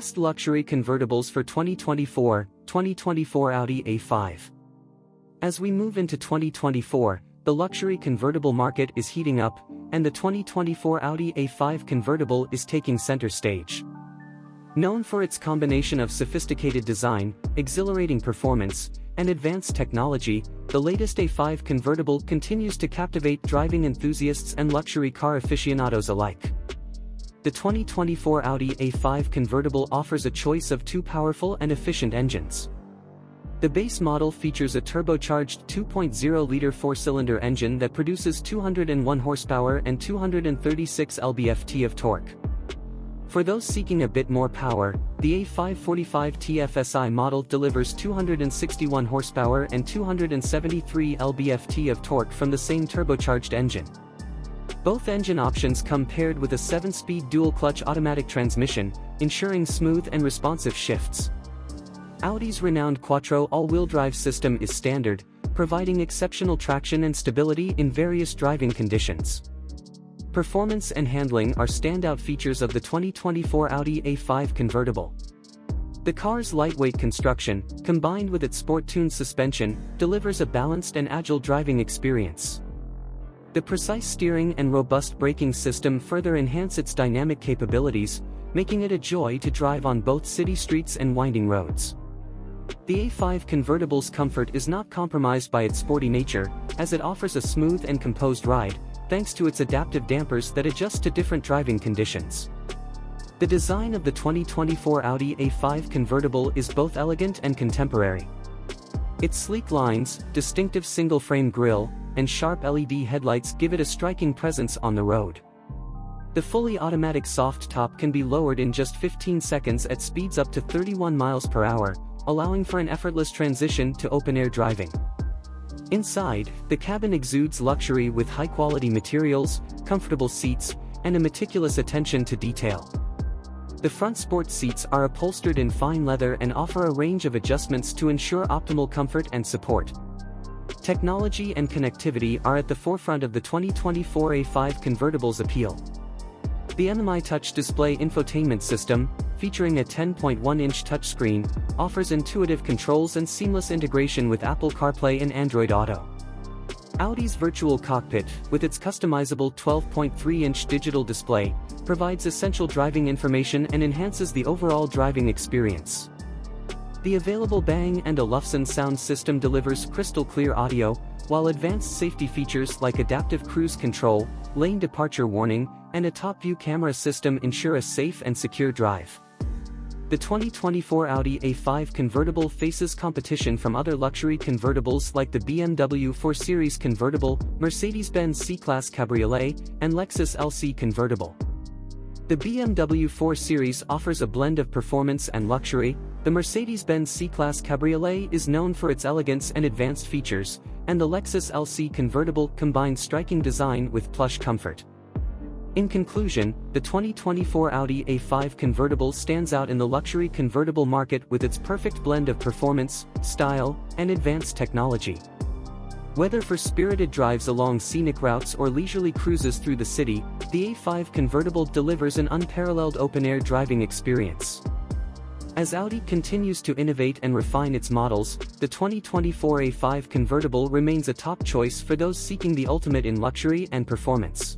Best Luxury Convertibles for 2024, 2024 Audi A5. As we move into 2024, the luxury convertible market is heating up, and the 2024 Audi A5 convertible is taking center stage. Known for its combination of sophisticated design, exhilarating performance, and advanced technology, the latest A5 convertible continues to captivate driving enthusiasts and luxury car aficionados alike. The 2024 Audi A5 convertible offers a choice of two powerful and efficient engines. The base model features a turbocharged 2.0-liter four-cylinder engine that produces 201 horsepower and 236 lb-ft of torque. For those seeking a bit more power, the A5 45 TFSI model delivers 261 horsepower and 273 lb-ft of torque from the same turbocharged engine. Both engine options come paired with a 7-speed dual-clutch automatic transmission, ensuring smooth and responsive shifts. Audi's renowned Quattro all-wheel drive system is standard, providing exceptional traction and stability in various driving conditions. Performance and handling are standout features of the 2024 Audi A5 convertible. The car's lightweight construction, combined with its sport-tuned suspension, delivers a balanced and agile driving experience. The precise steering and robust braking system further enhance its dynamic capabilities, making it a joy to drive on both city streets and winding roads. The A5 convertible's comfort is not compromised by its sporty nature, as it offers a smooth and composed ride, thanks to its adaptive dampers that adjust to different driving conditions. The design of the 2024 Audi A5 convertible is both elegant and contemporary. Its sleek lines, distinctive single-frame grille, and sharp LED headlights give it a striking presence on the road. The fully automatic soft top can be lowered in just 15 seconds at speeds up to 31 miles per hour, allowing for an effortless transition to open-air driving. Inside, the cabin exudes luxury with high-quality materials, comfortable seats, and a meticulous attention to detail. The front sport seats are upholstered in fine leather and offer a range of adjustments to ensure optimal comfort and support. Technology and connectivity are at the forefront of the 2024 A5 convertible's appeal. The MMI Touch Display infotainment system, featuring a 10.1-inch touchscreen, offers intuitive controls and seamless integration with Apple CarPlay and Android Auto. Audi's virtual cockpit, with its customizable 12.3-inch digital display, provides essential driving information and enhances the overall driving experience. The available Bang & Olufsen sound system delivers crystal clear audio, while advanced safety features like adaptive cruise control, lane departure warning, and a top-view camera system ensure a safe and secure drive. The 2024 Audi A5 convertible faces competition from other luxury convertibles like the BMW 4 Series convertible, Mercedes-Benz C-Class Cabriolet, and Lexus LC convertible. The BMW 4 Series offers a blend of performance and luxury, the Mercedes-Benz C-Class Cabriolet is known for its elegance and advanced features, and the Lexus LC convertible combines striking design with plush comfort. In conclusion, the 2024 Audi A5 convertible stands out in the luxury convertible market with its perfect blend of performance, style, and advanced technology. Whether for spirited drives along scenic routes or leisurely cruises through the city, the A5 convertible delivers an unparalleled open-air driving experience. As Audi continues to innovate and refine its models, the 2024 A5 convertible remains a top choice for those seeking the ultimate in luxury and performance.